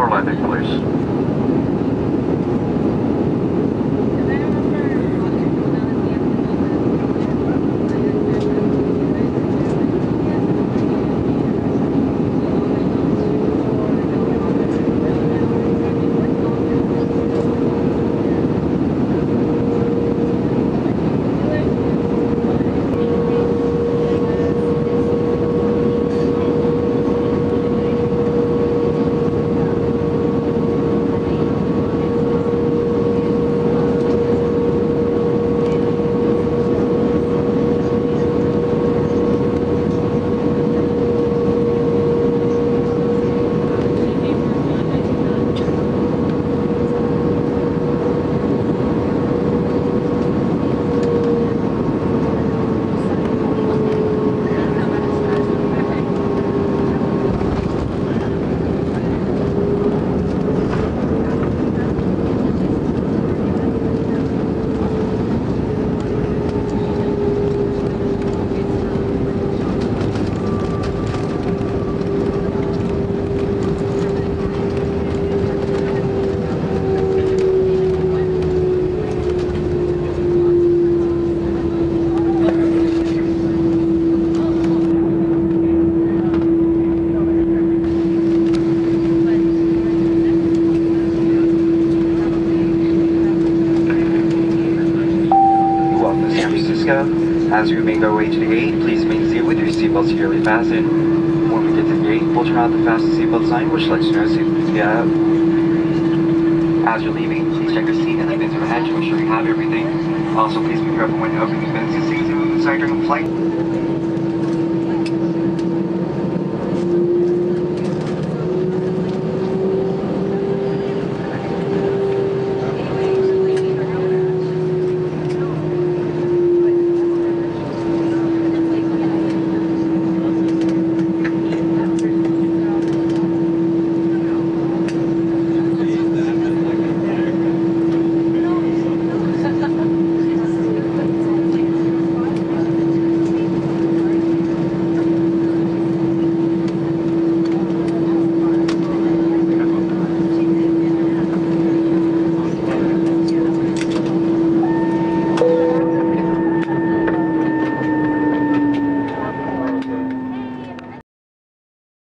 for landing, please. As we make our way to the gate, please make seated with your seatbelt securely fastened. When we get to the gate, we'll turn on the fasten seatbelt sign, which lets you know seatbelts get out. As you're leaving, please check your seat and the bins overhead to ensure you have everything. Also, please be careful when opening the bins and seats and move inside during the flight.